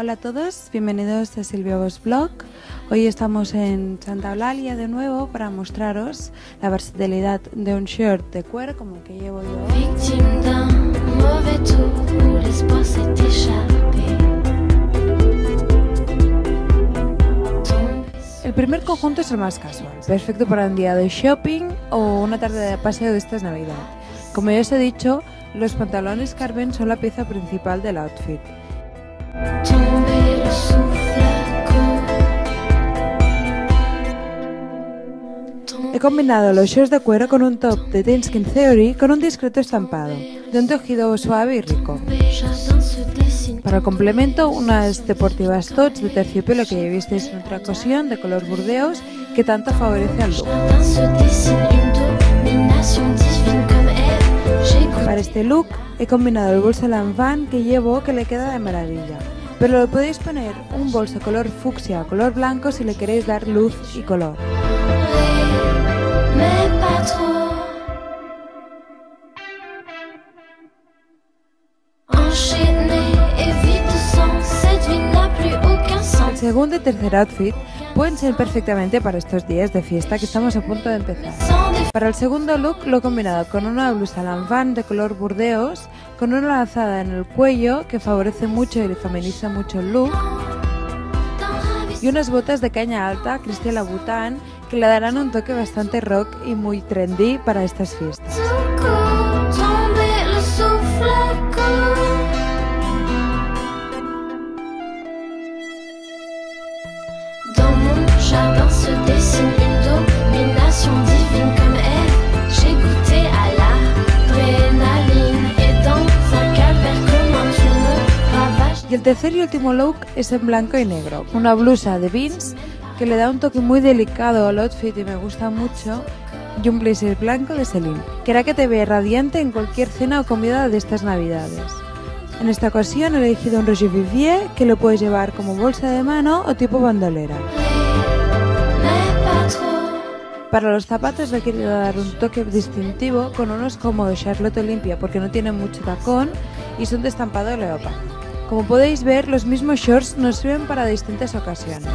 Hola a todos, bienvenidos a Silvia Vos Blog. Hoy estamos en Santa Eulalia de nuevo para mostraros la versatilidad de un shirt de cuero como el que llevo yo. Victime d'un mauvais tour où l'espoir s'est échappé. Tombé El primer conjunto es el más casual, perfecto para un día de shopping o una tarde de paseo de estas Navidad. Como ya os he dicho, los pantalones Carven son la pieza principal del outfit. He combinado los shorts de cuero con un top de Teen Skin Theory con un discreto estampado, de un tejido suave y rico. Para el complemento, unas deportivas tots de terciopelo que ya visteis en otra ocasión de color burdeos que tanto favorece al look. Este look he combinado el bolso Lanvin que llevo que le queda de maravilla. Pero le podéis poner un bolso color fucsia color blanco si le queréis dar luz y color. Segundo y tercer outfit pueden ser perfectamente para estos días de fiesta que estamos a punto de empezar. Para el segundo look lo he combinado con una blusa Lanvin de color burdeos, con una lanzada en el cuello que favorece mucho y le feminiza mucho el look, y unas botas de caña alta Christian Louboutin que le darán un toque bastante rock y muy trendy para estas fiestas. Y el tercer y último look es en blanco y negro, una blusa de Vince que le da un toque muy delicado al outfit y me gusta mucho, y un blazer blanco de Celine, que hará que te vea radiante en cualquier cena o comida de estas navidades. En esta ocasión he elegido un Roger Vivier que lo puedes llevar como bolsa de mano o tipo bandolera. Para los zapatos he querido dar un toque distintivo con unos cómodos Charlotte Olympia porque no tienen mucho tacón y son de estampado leopardo. Como podéis ver, los mismos shorts nos sirven para distintas ocasiones.